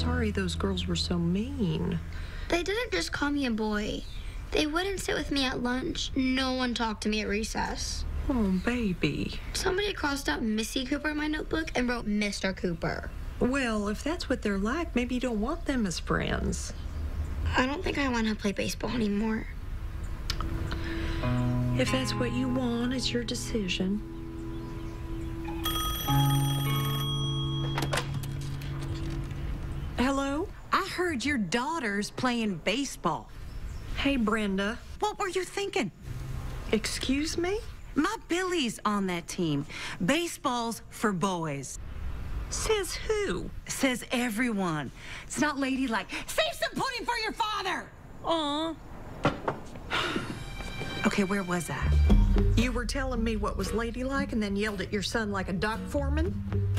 sorry those girls were so mean. They didn't just call me a boy. They wouldn't sit with me at lunch. No one talked to me at recess. Oh, baby. Somebody crossed out Missy Cooper in my notebook and wrote Mr. Cooper. Well, if that's what they're like, maybe you don't want them as friends. I don't think I want to play baseball anymore. If that's what you want, it's your decision. Heard your daughter's playing baseball. Hey, Brenda. What were you thinking? Excuse me? My Billy's on that team. Baseball's for boys. Says who? Says everyone. It's not ladylike. Save some pudding for your father! Aw. Okay, where was I? You were telling me what was ladylike and then yelled at your son like a dock foreman?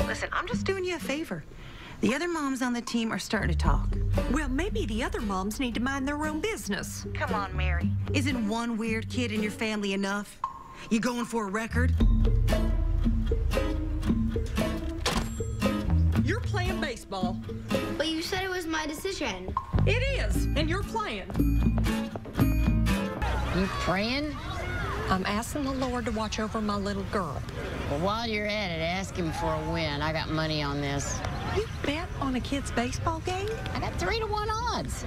Listen, I'm just doing you a favor. The other moms on the team are starting to talk. Well, maybe the other moms need to mind their own business. Come on, Mary. Isn't one weird kid in your family enough? You going for a record? You're playing baseball. But you said it was my decision. It is, and you're playing. You praying? I'm asking the Lord to watch over my little girl. Well, while you're at it, ask him for a win. I got money on this. You bet on a kid's baseball game? I got three to one odds.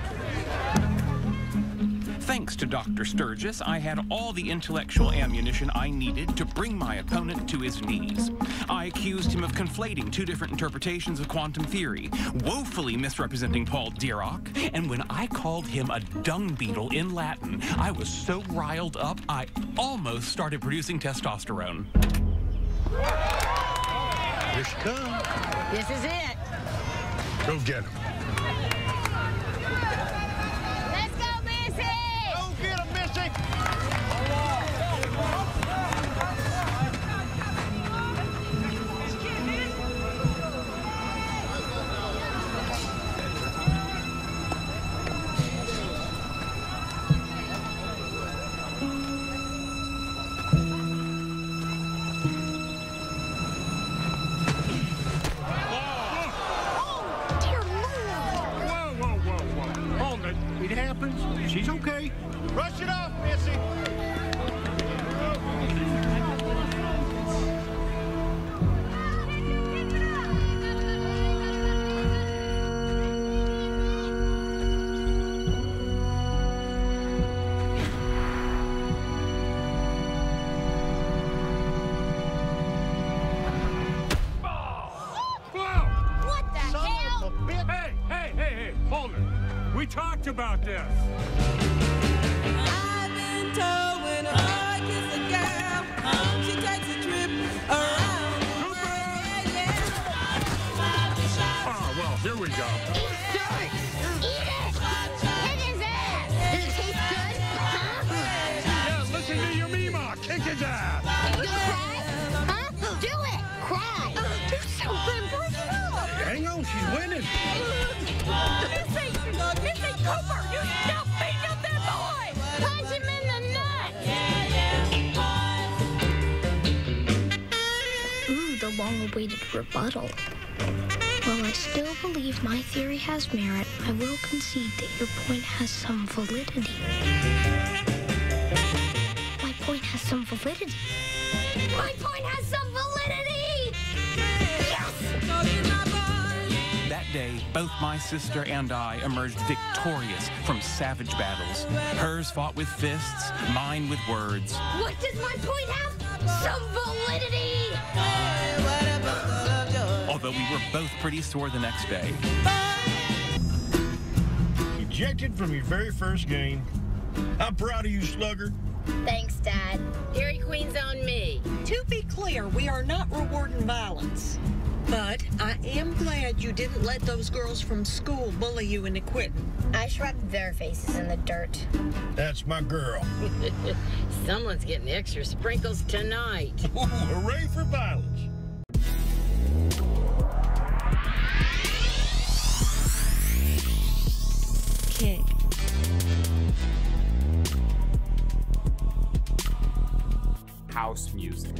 Thanks to Dr. Sturgis, I had all the intellectual ammunition I needed to bring my opponent to his knees. I accused him of conflating two different interpretations of quantum theory, woefully misrepresenting Paul Dirac, and when I called him a dung beetle in Latin, I was so riled up I almost started producing testosterone. Here she comes. This is it. Go get him. Okay. Brush it off, Missy! What the hell? of a bitch! Hey, hey, hey, hey, hold it. We talked about this. Here we go. Does it taste good? Yeah, listen to your Meemaw. Kick his ass. Huh? Do it! Cry! Do something! Hang on, she's winning. Cooper, you up that boy. Punch him in the nuts! Ooh, the long-awaited rebuttal. Still believe my theory has merit, I will concede that your point has some validity. My point has some validity. My point has some validity! Yes! Talking my boy. That day, both my sister and I emerged victorious from savage battles. Hers fought with fists, mine with words. What does my point have? Some validity! Although we were both pretty sore the next day. Ejected from your very first game. I'm proud of you, Slugger. Thanks, Dad. Dairy Queen's on me. To be clear, we are not rewarding violence. But I am glad you didn't let those girls from school bully you into quitting. I shrugged their faces in the dirt. That's my girl. Someone's getting extra sprinkles tonight. Ooh, hooray for violence. house music.